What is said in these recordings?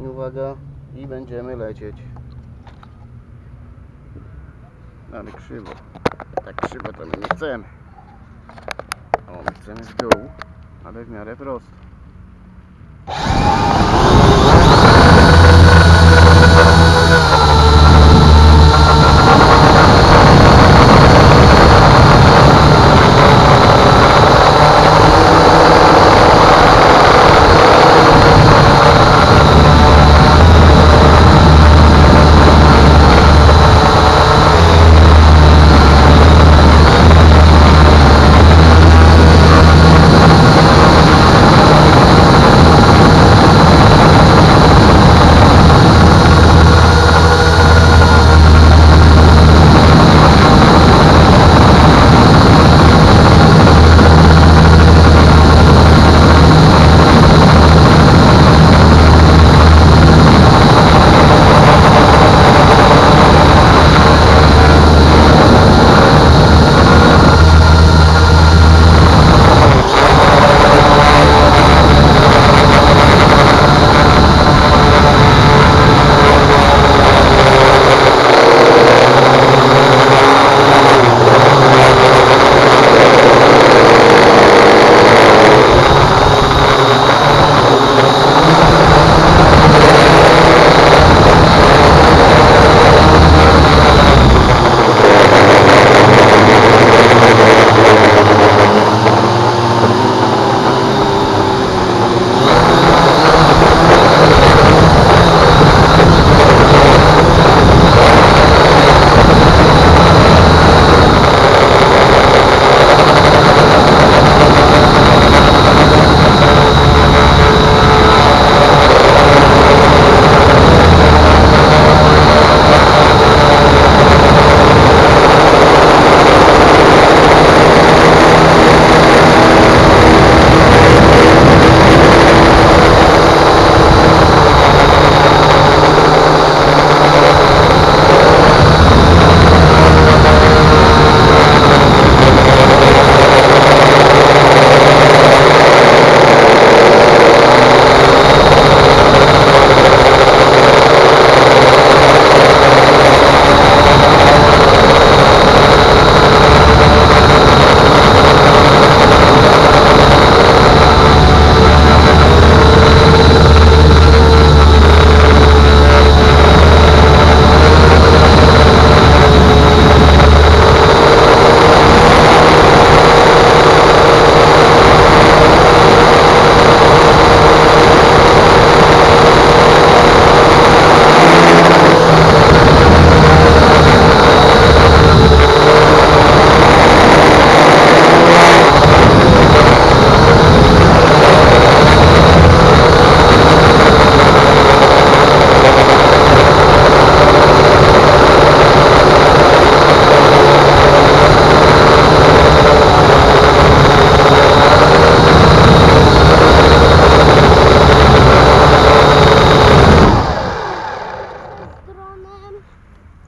I uwaga, i będziemy lecieć. Ale krzywo. Tak krzywo to my nie chcemy. O, my chcemy w dół, ale w miarę prosto.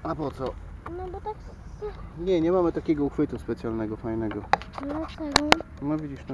A po co? No bo tak... Nie, nie mamy takiego uchwytu specjalnego, fajnego. Dlaczego? No widzisz, no